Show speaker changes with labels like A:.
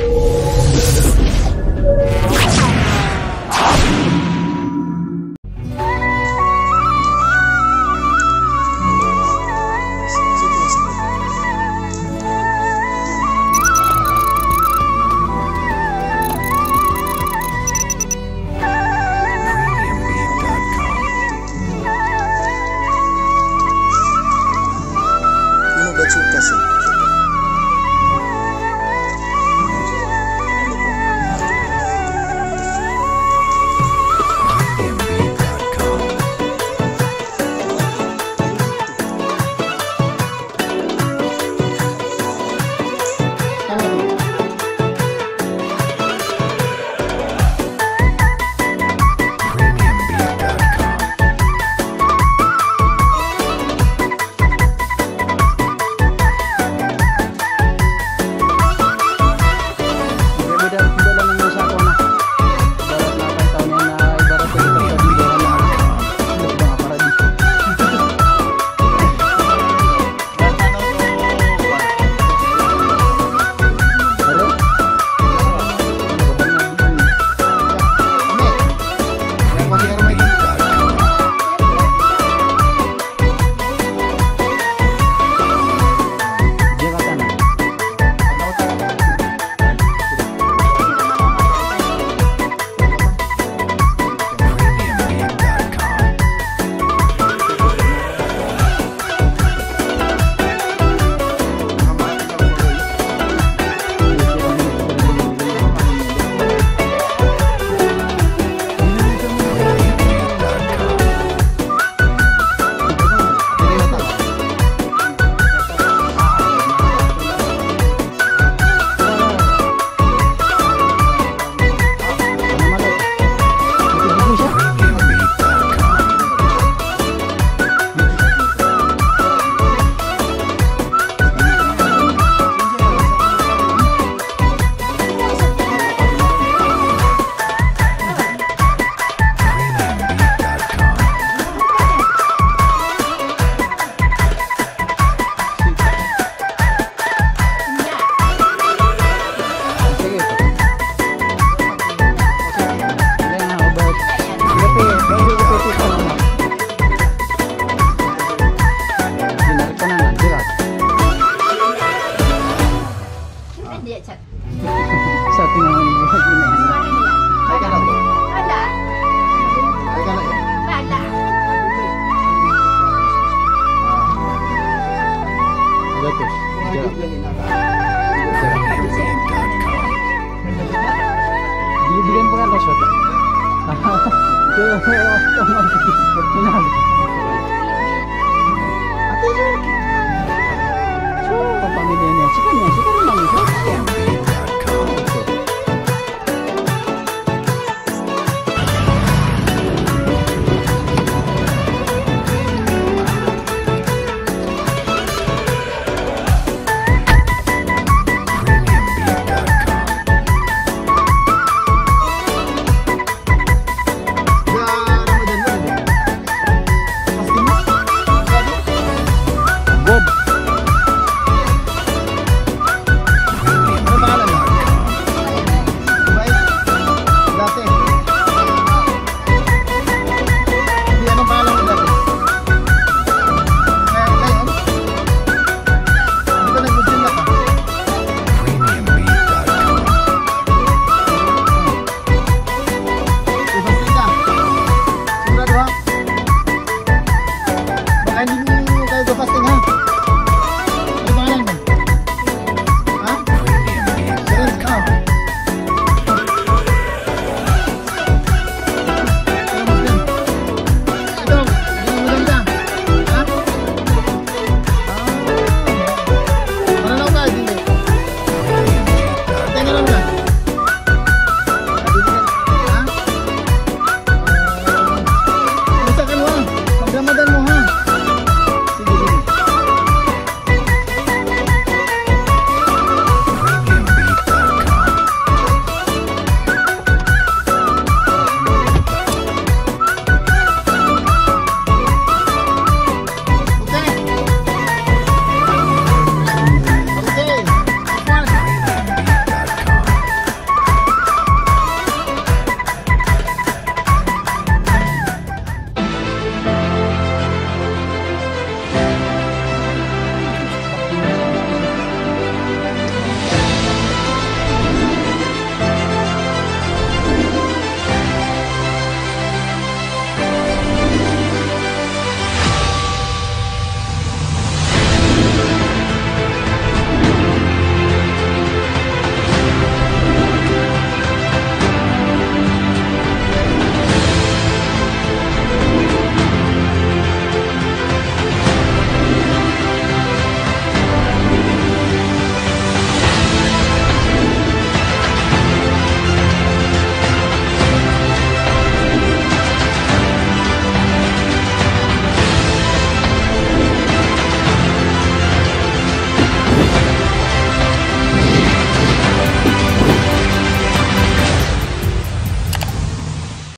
A: Whoa. Dibigyan po nga ng shot. Ate, Pamilya niya. Sika niya. Sika niya. Sika niya.